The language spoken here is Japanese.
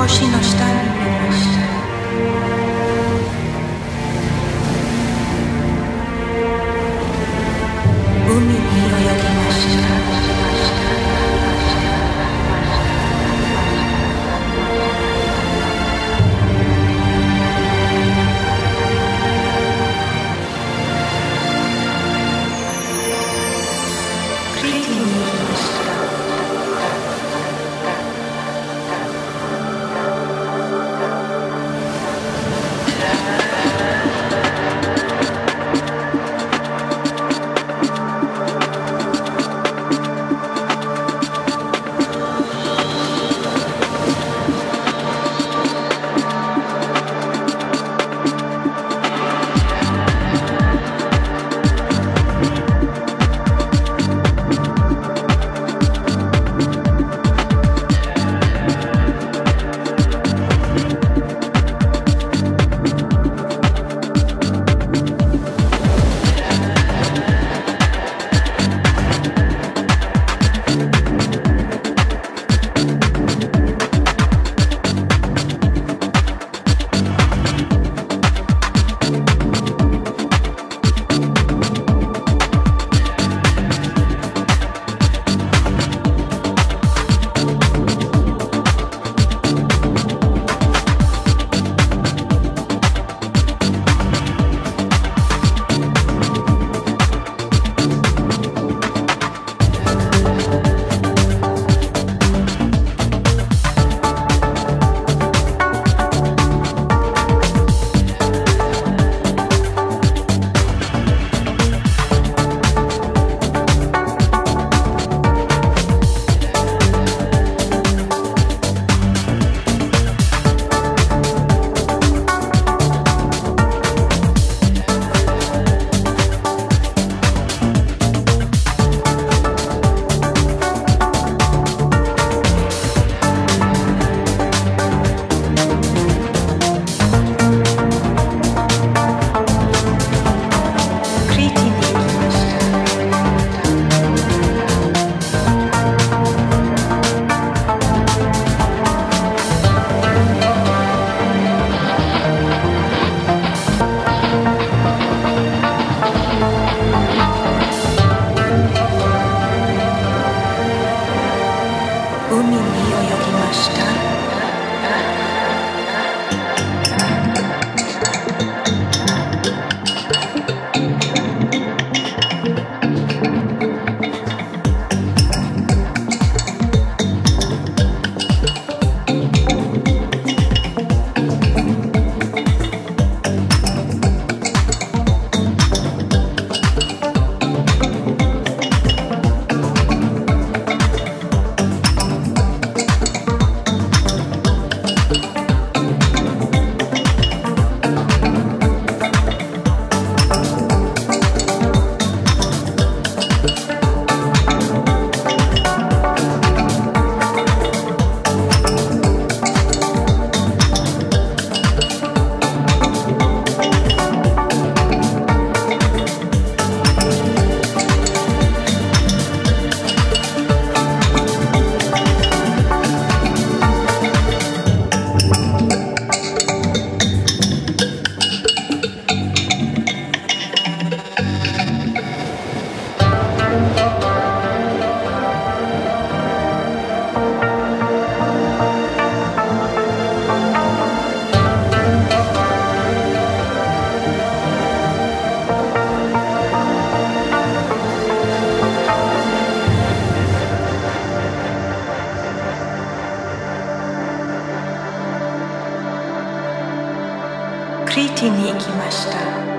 星の下にいました。海に泳海に泳ぎました。クリティに行きました。